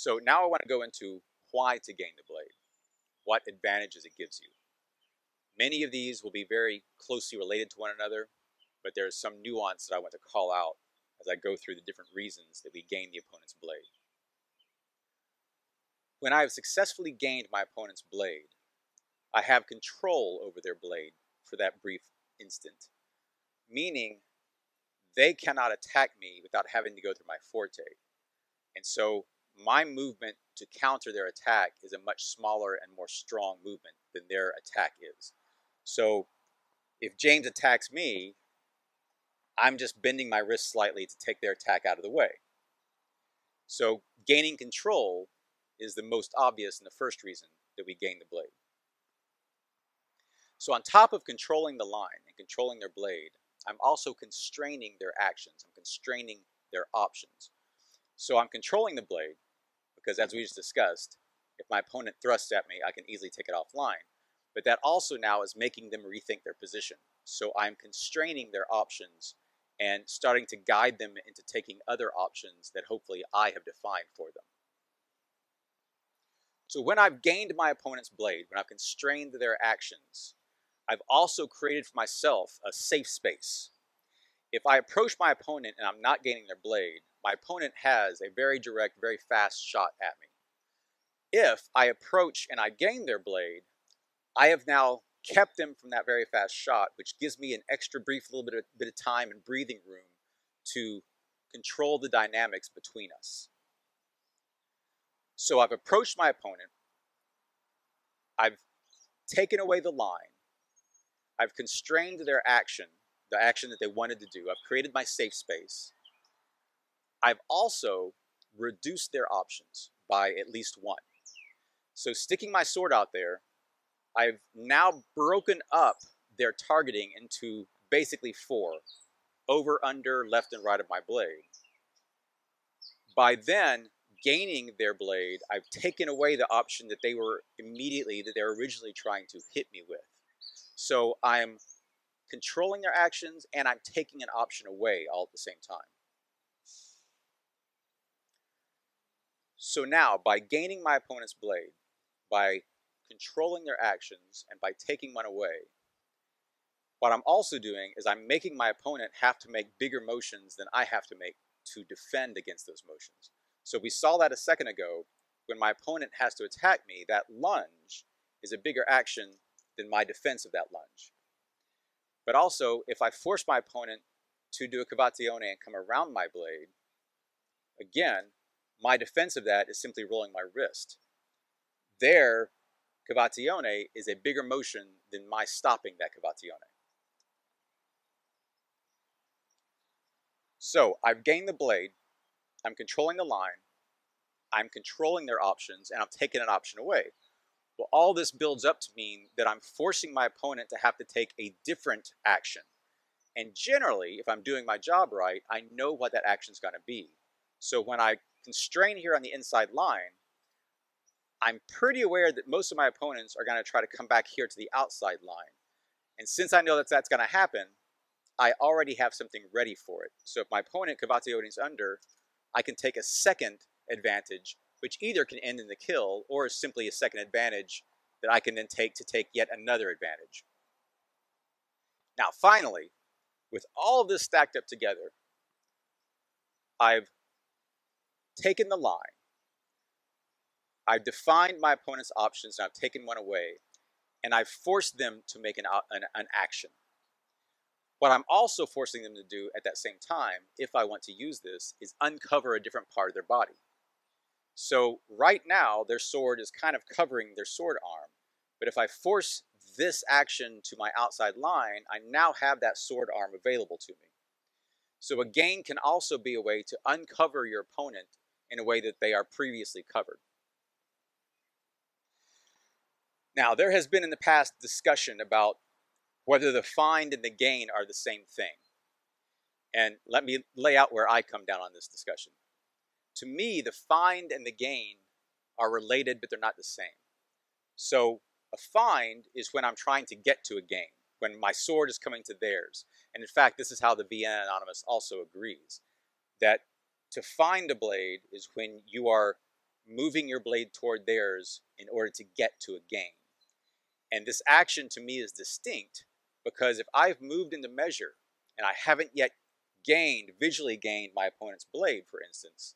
So now I want to go into why to gain the blade, what advantages it gives you. Many of these will be very closely related to one another, but there's some nuance that I want to call out as I go through the different reasons that we gain the opponent's blade. When I have successfully gained my opponent's blade, I have control over their blade for that brief instant, meaning they cannot attack me without having to go through my forte. And so my movement to counter their attack is a much smaller and more strong movement than their attack is. So if James attacks me, I'm just bending my wrist slightly to take their attack out of the way. So gaining control is the most obvious and the first reason that we gain the blade. So on top of controlling the line and controlling their blade, I'm also constraining their actions. I'm constraining their options. So I'm controlling the blade because as we just discussed, if my opponent thrusts at me, I can easily take it offline. But that also now is making them rethink their position. So I'm constraining their options and starting to guide them into taking other options that hopefully I have defined for them. So when I've gained my opponent's blade, when I've constrained their actions, I've also created for myself a safe space. If I approach my opponent and I'm not gaining their blade, my opponent has a very direct, very fast shot at me. If I approach and I gain their blade, I have now kept them from that very fast shot, which gives me an extra brief little bit of, bit of time and breathing room to control the dynamics between us. So I've approached my opponent, I've taken away the line, I've constrained their action, the action that they wanted to do. I've created my safe space. I've also reduced their options by at least one. So sticking my sword out there, I've now broken up their targeting into basically four, over, under, left, and right of my blade. By then gaining their blade, I've taken away the option that they were immediately, that they were originally trying to hit me with. So I'm controlling their actions and I'm taking an option away all at the same time. So now, by gaining my opponent's blade, by controlling their actions, and by taking one away, what I'm also doing is I'm making my opponent have to make bigger motions than I have to make to defend against those motions. So we saw that a second ago. When my opponent has to attack me, that lunge is a bigger action than my defense of that lunge. But also, if I force my opponent to do a cavatione and come around my blade, again, my defense of that is simply rolling my wrist. Their cavatione is a bigger motion than my stopping that cavatione. So I've gained the blade, I'm controlling the line, I'm controlling their options, and I'm taking an option away. Well, all this builds up to mean that I'm forcing my opponent to have to take a different action. And generally, if I'm doing my job right, I know what that action is going to be. So when I constrain here on the inside line, I'm pretty aware that most of my opponents are going to try to come back here to the outside line. And since I know that that's going to happen, I already have something ready for it. So if my opponent Cavationes under, I can take a second advantage, which either can end in the kill or is simply a second advantage that I can then take to take yet another advantage. Now finally, with all of this stacked up together, I've taken the line, I've defined my opponent's options and I've taken one away, and I've forced them to make an, uh, an, an action. What I'm also forcing them to do at that same time, if I want to use this, is uncover a different part of their body. So right now, their sword is kind of covering their sword arm. But if I force this action to my outside line, I now have that sword arm available to me. So a gain can also be a way to uncover your opponent in a way that they are previously covered. Now, there has been in the past discussion about whether the find and the gain are the same thing. And let me lay out where I come down on this discussion. To me, the find and the gain are related, but they're not the same. So, a find is when I'm trying to get to a gain, when my sword is coming to theirs. And in fact, this is how the Vienna Anonymous also agrees that to find a blade is when you are moving your blade toward theirs in order to get to a gain. And this action to me is distinct because if I've moved into measure and I haven't yet gained, visually gained my opponent's blade, for instance,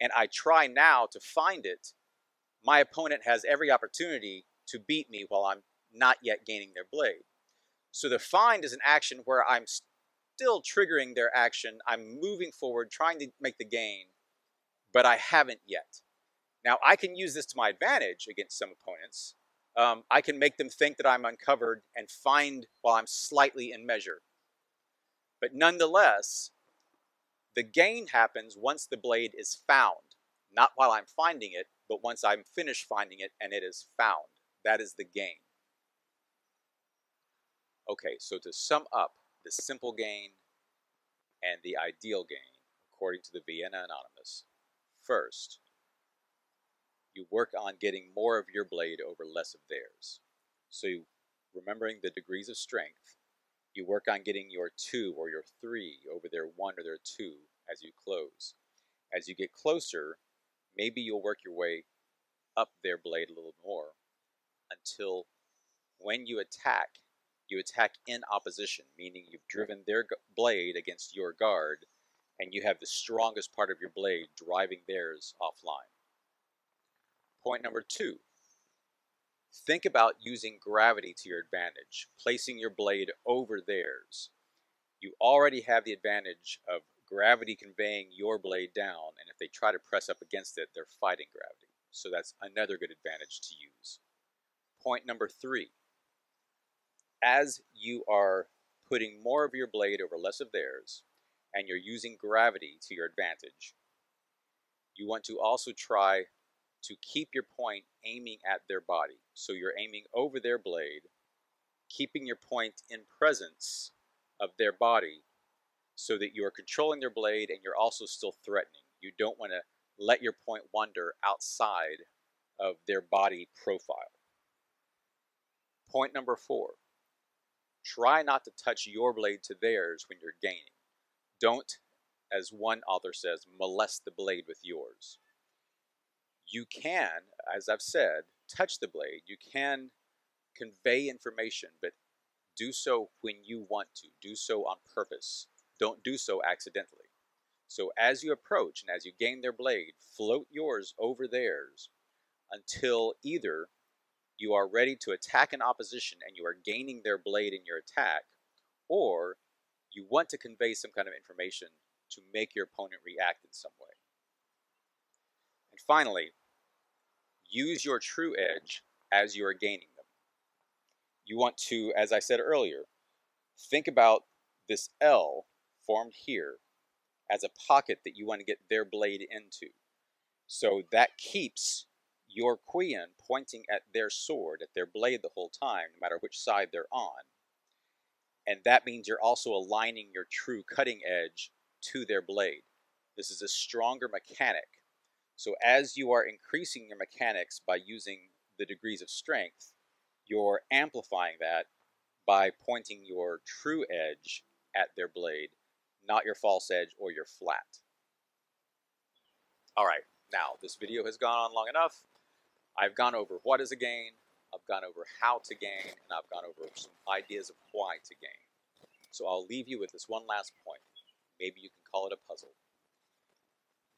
and I try now to find it, my opponent has every opportunity to beat me while I'm not yet gaining their blade. So the find is an action where I'm still triggering their action. I'm moving forward, trying to make the gain, but I haven't yet. Now, I can use this to my advantage against some opponents. Um, I can make them think that I'm uncovered and find while I'm slightly in measure. But nonetheless, the gain happens once the blade is found, not while I'm finding it, but once I'm finished finding it and it is found. That is the gain. Okay, so to sum up the simple gain and the ideal gain, according to the Vienna Anonymous, first, you work on getting more of your blade over less of theirs. So you, remembering the degrees of strength, you work on getting your two or your three over their one or their two as you close. As you get closer, maybe you'll work your way up their blade a little more until when you attack, you attack in opposition, meaning you've driven their blade against your guard, and you have the strongest part of your blade driving theirs offline. Point number two think about using gravity to your advantage, placing your blade over theirs. You already have the advantage of gravity conveying your blade down, and if they try to press up against it, they're fighting gravity. So that's another good advantage to use. Point number three as you are putting more of your blade over less of theirs, and you're using gravity to your advantage, you want to also try to keep your point aiming at their body. So you're aiming over their blade, keeping your point in presence of their body so that you are controlling their blade and you're also still threatening. You don't want to let your point wander outside of their body profile. Point number four Try not to touch your blade to theirs when you're gaining. Don't, as one author says, molest the blade with yours. You can, as I've said, touch the blade. You can convey information, but do so when you want to. Do so on purpose. Don't do so accidentally. So as you approach and as you gain their blade, float yours over theirs until either you are ready to attack an opposition and you are gaining their blade in your attack, or you want to convey some kind of information to make your opponent react in some way. And finally, use your true edge as you are gaining them. You want to, as I said earlier, think about this L formed here as a pocket that you want to get their blade into. So that keeps your queen pointing at their sword, at their blade the whole time, no matter which side they're on. And that means you're also aligning your true cutting edge to their blade. This is a stronger mechanic. So as you are increasing your mechanics by using the degrees of strength, you're amplifying that by pointing your true edge at their blade, not your false edge or your flat. All right, now this video has gone on long enough. I've gone over what is a gain, I've gone over how to gain, and I've gone over some ideas of why to gain. So I'll leave you with this one last point. Maybe you can call it a puzzle.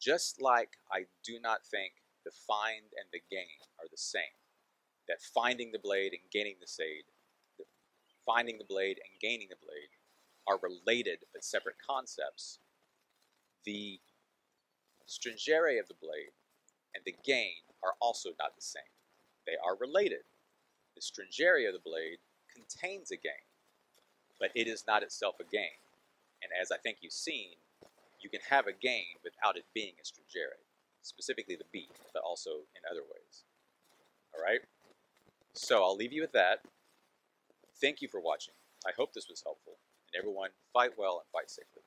Just like I do not think the find and the gain are the same, that finding the blade and gaining the blade, finding the blade and gaining the blade are related but separate concepts, the stringere of the blade and the gain are also not the same. They are related. The stringere of the blade contains a gain, but it is not itself a gain. And as I think you've seen, you can have a gain without it being a stringere, specifically the beat, but also in other ways. All right? So I'll leave you with that. Thank you for watching. I hope this was helpful. And everyone, fight well and fight safely.